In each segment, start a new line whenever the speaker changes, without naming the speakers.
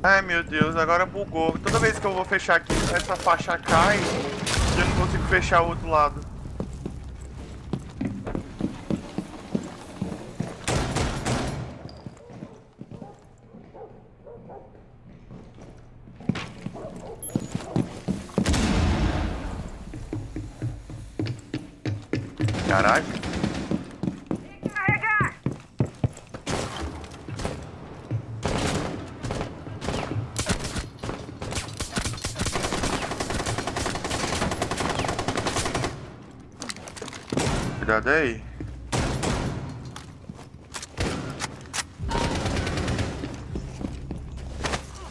Ai meu Deus, agora bugou. Toda vez que eu vou fechar aqui, essa faixa cai e eu não consigo fechar o outro lado. Caralho. Cuidado aí.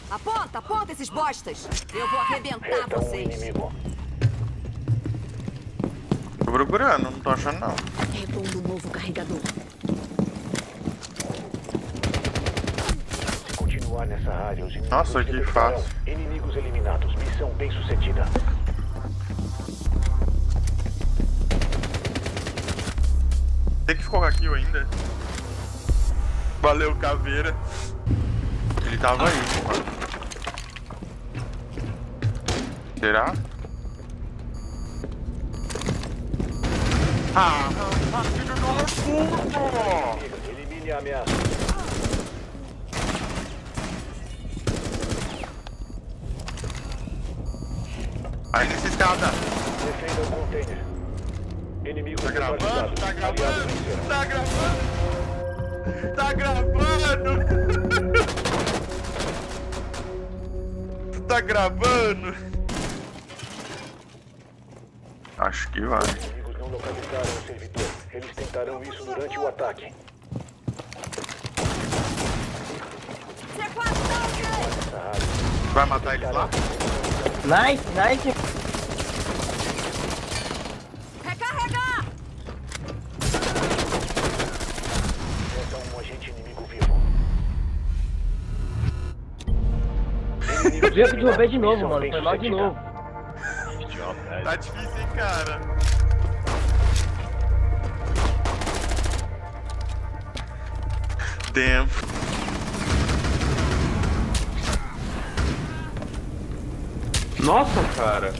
Aponta, aponta esses bostas. Eu vou arrebentar
um
vocês.
inimigo.
Tô procurando, não tô achando não.
Repondo o novo carregador.
Se continuar nessa área, os inimigos
Nossa, que fácil.
Inimigos eliminados. Missão bem sucedida.
Tem que ficou aqui ainda. Valeu, caveira. Ele tava aí, mano. Será? Ah, filho uma puta!
Elimine a ameaça.
Aí nessa escada.
Defenda o container. Inimigo
Tá gravando? Tá
Aliados
gravando?
venceram.
Tá gravando? Tá gravando? Tu tá gravando? Acho que vai.
Os inimigos não localizaram o servidor. Eles tentarão isso durante o ataque.
C4 down,
Nessa área.
Vai matar eles lá?
Nice, nice.
Recarregar!
Resta um agente inimigo vivo.
Eu que derrubei de
eliminados.
novo,
Missão
mano. Foi mal de novo.
Tá difícil, hein, cara? Damn.
Nossa, cara.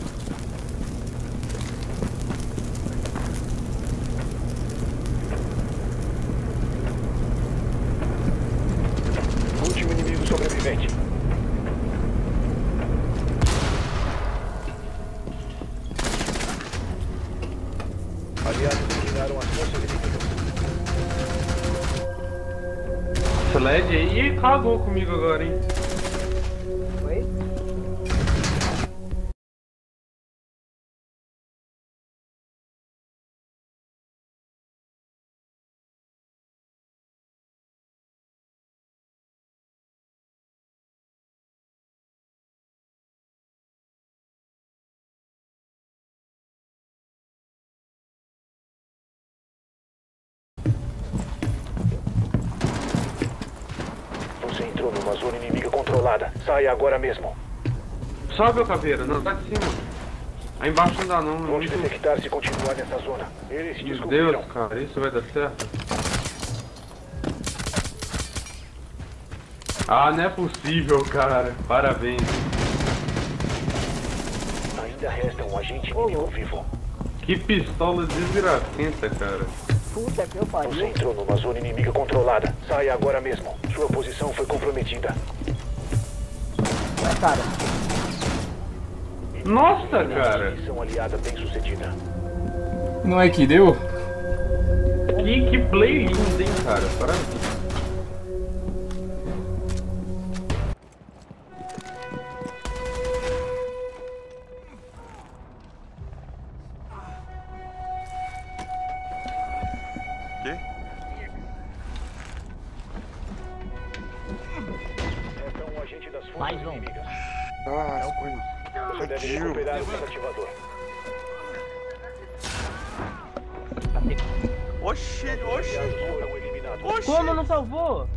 슬라이즈에 1카
고쿠미가
가리 Numa zona inimiga controlada. Saia agora mesmo.
Sobe, ô caveira, não, tá de cima. Aí embaixo não dá não, é
te
muito...
detectar se continuar nessa zona. Eles
Meu
descobriram.
Deus, cara, isso vai dar certo? Ah, não é possível, cara. Parabéns.
Ainda resta um agente inimigo vivo.
Que pistola desgracenta, cara.
Puta que eu
Você
pariu.
entrou numa zona inimiga controlada. Saia agora mesmo. Sua posição foi comprometida.
Cara,
Nossa, cara.
Missão aliada bem sucedida.
Não é que deu?
Que, que play lindo, hein, cara. Parabéns.
Resta um agente das forças
Mais um.
inimigas.
Ah,
Você deve recuperar o desativador.
Oxi,
eliminados.
Oxi.
como não salvou?